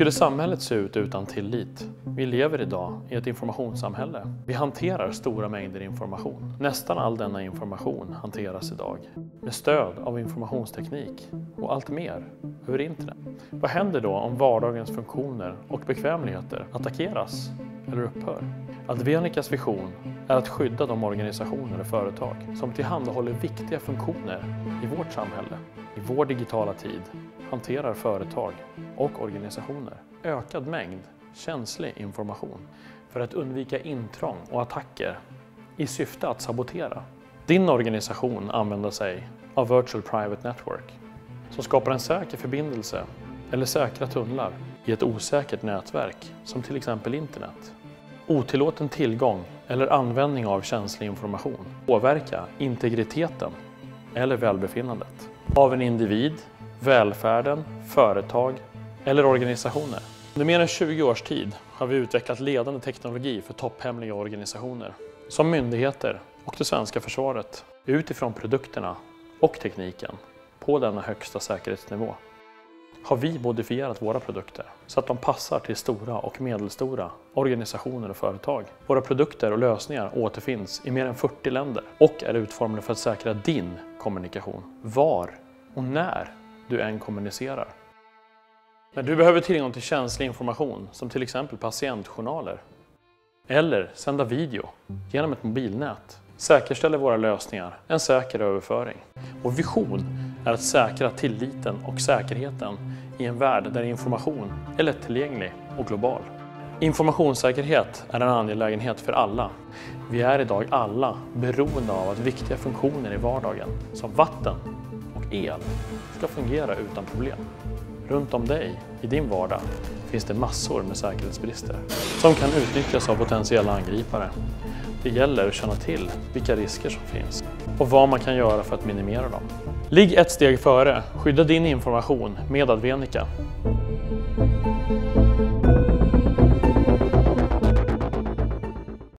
skulle samhället se ut utan tillit? Vi lever idag i ett informationssamhälle. Vi hanterar stora mängder information. Nästan all denna information hanteras idag med stöd av informationsteknik och allt mer över internet. Vad händer då om vardagens funktioner och bekvämligheter attackeras eller upphör? Advenikas vision är att skydda de organisationer och företag som tillhandahåller viktiga funktioner i vårt samhälle. I vår digitala tid hanterar företag och organisationer ökad mängd känslig information för att undvika intrång och attacker i syfte att sabotera. Din organisation använder sig av Virtual Private Network som skapar en säker förbindelse eller säkra tunnlar i ett osäkert nätverk som till exempel internet. Otillåten tillgång eller användning av känslig information påverkar integriteten eller välbefinnandet av en individ, välfärden, företag eller organisationer. Under mer än 20 års tid har vi utvecklat ledande teknologi för topphemliga organisationer som myndigheter och det svenska försvaret utifrån produkterna och tekniken på denna högsta säkerhetsnivå har vi modifierat våra produkter så att de passar till stora och medelstora organisationer och företag. Våra produkter och lösningar återfinns i mer än 40 länder och är utformade för att säkra din kommunikation, var och när du än kommunicerar. När du behöver tillgång till känslig information som till exempel patientjournaler eller sända video genom ett mobilnät säkerställer våra lösningar en säker överföring. Vår vision är att säkra tilliten och säkerheten i en värld där information är lättillgänglig och global. Informationssäkerhet är en angelägenhet för alla. Vi är idag alla beroende av att viktiga funktioner i vardagen, som vatten el, ska fungera utan problem. Runt om dig, i din vardag, finns det massor med säkerhetsbrister som kan utnyttjas av potentiella angripare. Det gäller att känna till vilka risker som finns och vad man kan göra för att minimera dem. Ligg ett steg före, skydda din information med Advenica.